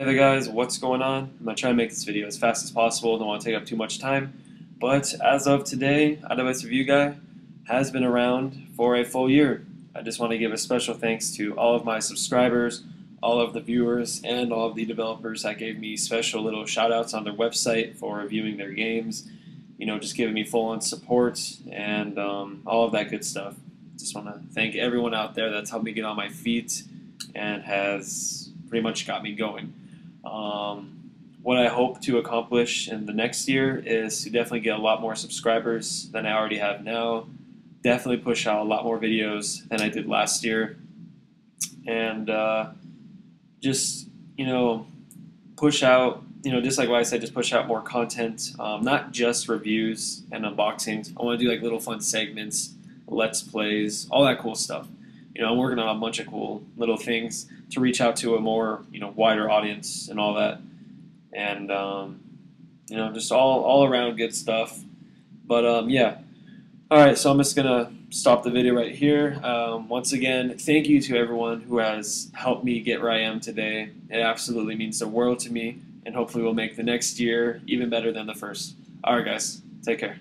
Hey there guys, what's going on? I'm going to try and make this video as fast as possible, don't want to take up too much time. But as of today, iDevice Review Guy has been around for a full year. I just want to give a special thanks to all of my subscribers, all of the viewers, and all of the developers that gave me special little shout outs on their website for reviewing their games. You know, just giving me full on support and um, all of that good stuff. Just want to thank everyone out there that's helped me get on my feet and has pretty much got me going. Um, what I hope to accomplish in the next year is to definitely get a lot more subscribers than I already have now. Definitely push out a lot more videos than I did last year. And uh, just, you know, push out, you know, just like what I said, just push out more content, um, not just reviews and unboxings. I want to do like little fun segments, let's plays, all that cool stuff. You know, I'm working on a bunch of cool little things to reach out to a more, you know, wider audience and all that and um, you know, just all all around good stuff. But um, yeah, all right. So I'm just gonna stop the video right here. Um, once again, thank you to everyone who has helped me get where I am today. It absolutely means the world to me, and hopefully we'll make the next year even better than the first. All right, guys, take care.